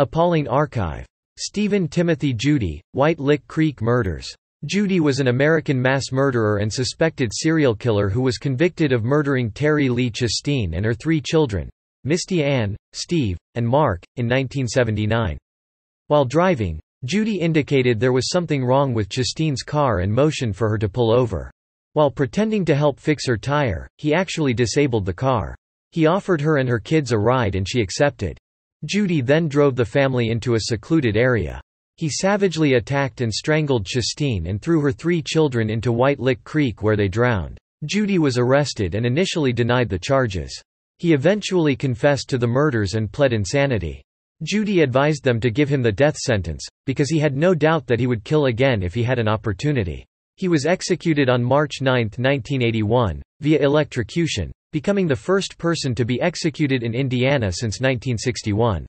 Appalling archive. Steven Timothy Judy, White Lick Creek Murders. Judy was an American mass murderer and suspected serial killer who was convicted of murdering Terry Lee Chasteen and her three children, Misty Ann, Steve, and Mark, in 1979. While driving, Judy indicated there was something wrong with Chasteen's car and motioned for her to pull over. While pretending to help fix her tire, he actually disabled the car. He offered her and her kids a ride and she accepted. Judy then drove the family into a secluded area. He savagely attacked and strangled Chasteen and threw her three children into White Lick Creek where they drowned. Judy was arrested and initially denied the charges. He eventually confessed to the murders and pled insanity. Judy advised them to give him the death sentence, because he had no doubt that he would kill again if he had an opportunity. He was executed on March 9, 1981, via electrocution, becoming the first person to be executed in Indiana since 1961.